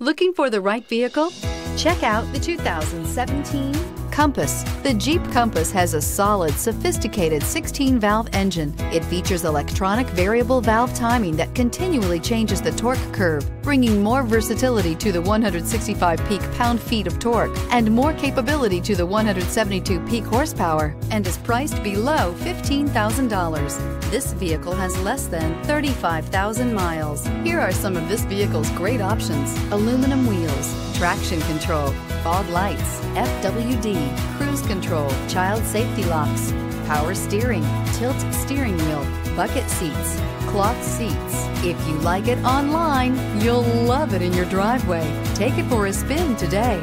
Looking for the right vehicle? Check out the 2017 Compass. The Jeep Compass has a solid, sophisticated 16 valve engine. It features electronic variable valve timing that continually changes the torque curve, bringing more versatility to the 165 peak pound feet of torque and more capability to the 172 peak horsepower and is priced below $15,000. This vehicle has less than 35,000 miles. Here are some of this vehicle's great options aluminum wheels, traction control, fog lights, FWD cruise control, child safety locks, power steering, tilt steering wheel, bucket seats, cloth seats. If you like it online, you'll love it in your driveway. Take it for a spin today.